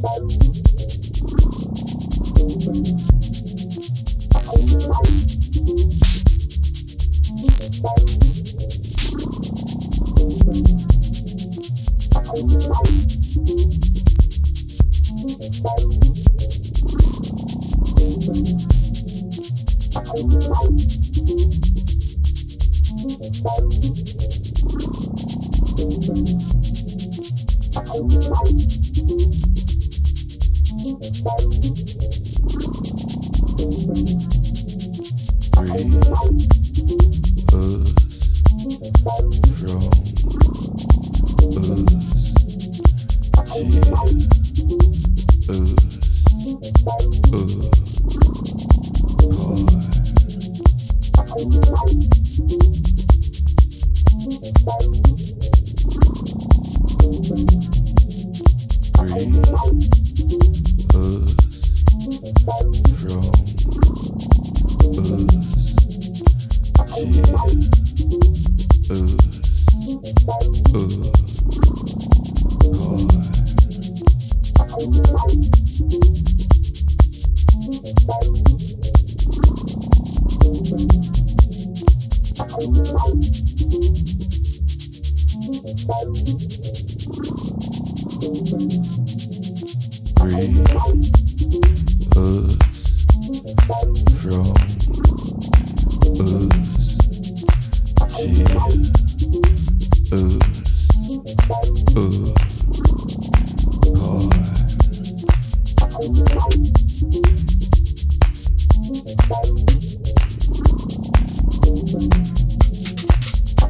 Thank Ooh. Ooh. Breathe. Uh.